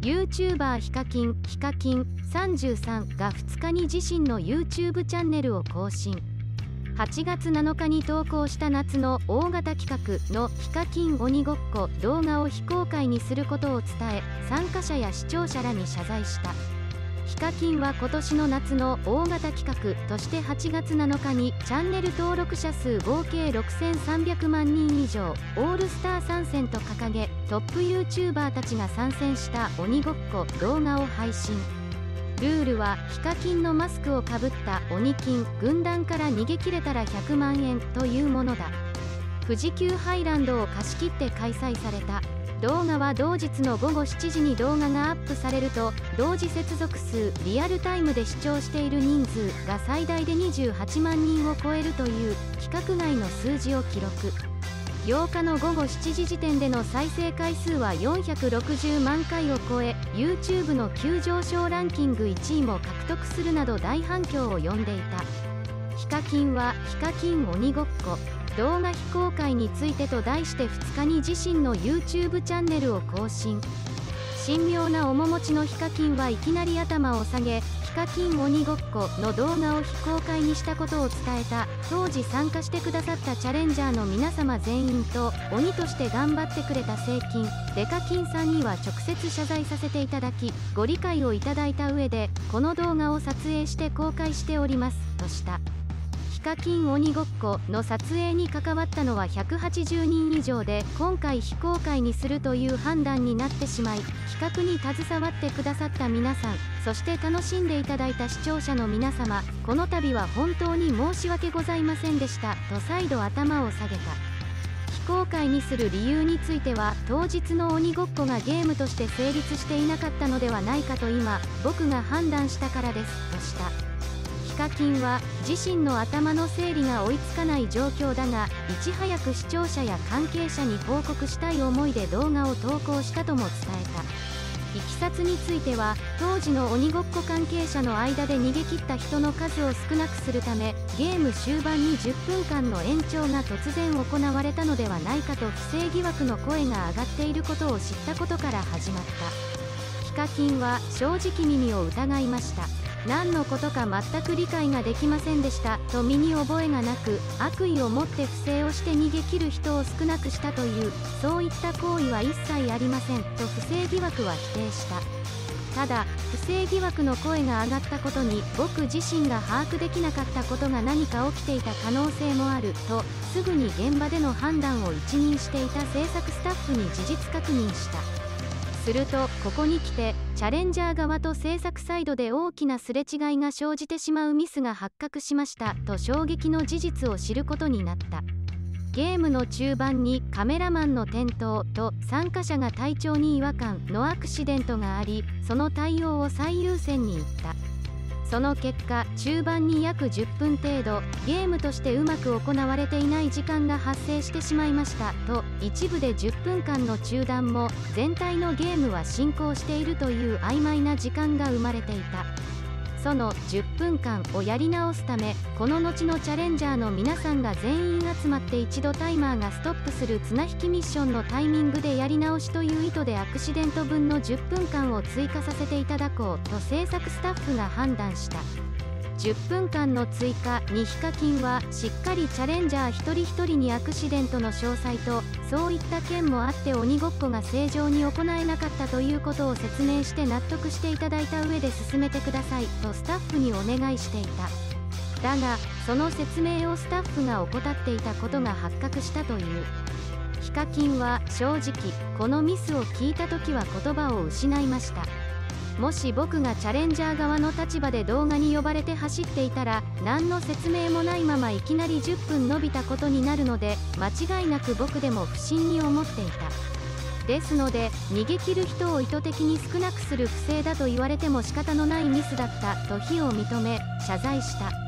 YouTuber ヒカキンヒカキン33が2日に自身の YouTube チャンネルを更新。8月7日に投稿した夏の大型企画のヒカキン鬼ごっこ動画を非公開にすることを伝え参加者や視聴者らに謝罪した。カキンは今年の夏の大型企画として8月7日にチャンネル登録者数合計6300万人以上オールスター参戦と掲げトップ YouTuber たちが参戦した鬼ごっこ動画を配信。ルールはヒカキンのマスクをかぶった鬼金軍団から逃げ切れたら100万円というものだ。富士急ハイランドを貸し切って開催された。動画は同日の午後7時に動画がアップされると同時接続数リアルタイムで視聴している人数が最大で28万人を超えるという規格外の数字を記録。8日の午後7時時点での再生回数は460万回を超え YouTube の急上昇ランキング1位も獲得するなど大反響を呼んでいた。ヒカキンはヒカキン鬼ごっこ。動画非公開についてと題して2日に自身の YouTube チャンネルを更新。神妙な面持ちのヒカキンはいきなり頭を下げヒカキン鬼ごっこの動画を非公開にしたことを伝えた当時参加してくださったチャレンジャーの皆様全員と鬼として頑張ってくれた聖金デカキンさんには直接謝罪させていただきご理解をいただいた上でこの動画を撮影して公開しておりますとした。ヒカキン鬼ごっこの撮影に関わったのは180人以上で今回非公開にするという判断になってしまい企画に携わってくださった皆さんそして楽しんでいただいた視聴者の皆様この度は本当に申し訳ございませんでしたと再度頭を下げた。非公開にする理由については当日の鬼ごっこがゲームとして成立していなかったのではないかと今僕が判断したからですとした。カキンは自身の頭の整理が追いつかない状況だがいち早く視聴者や関係者に報告したい思いで動画を投稿したとも伝えた。いきさつについては当時の鬼ごっこ関係者の間で逃げ切った人の数を少なくするためゲーム終盤に10分間の延長が突然行われたのではないかと不正疑惑の声が上がっていることを知ったことから始まった。ヒカキンは正直耳を疑いました。何のことか全く理解ができませんでした。と身に覚えがなく悪意を持って不正をして逃げ切る人を少なくしたというそういった行為は一切ありません。と不正疑惑は否定した。ただ不正疑惑の声が上がったことに僕自身が把握できなかったことが何か起きていた可能性もある。とすぐに現場での判断を一任していた制作スタッフに事実確認した。するとここに来てチャレンジャー側と制作サイドで大きなすれ違いが生じてしまうミスが発覚しましたと衝撃の事実を知ることになった。ゲームの中盤にカメラマンの転倒と参加者が体調に違和感のアクシデントがありその対応を最優先に言った。その結果中盤に約10分程度ゲームとしてうまく行われていない時間が発生してしまいましたと一部で10分間の中断も全体のゲームは進行しているという曖昧な時間が生まれていた。その10分間をやり直すためこの後のチャレンジャーの皆さんが全員集まって一度タイマーがストップする綱引きミッションのタイミングでやり直しという意図でアクシデント分の10分間を追加させていただこうと制作スタッフが判断した。10分間の追加にヒカキンはしっかりチャレンジャー一人一人にアクシデントの詳細とそういった件もあって鬼ごっこが正常に行えなかったということを説明して納得していただいた上で進めてくださいとスタッフにお願いしていた。だがその説明をスタッフが怠っていたことが発覚したという。ヒカキンは正直このミスを聞いた時は言葉を失いました。もし僕がチャレンジャー側の立場で動画に呼ばれて走っていたら何の説明もないままいきなり10分伸びたことになるので間違いなく僕でも不審に思っていた。ですので逃げ切る人を意図的に少なくする不正だと言われても仕方のないミスだったと非を認め謝罪した。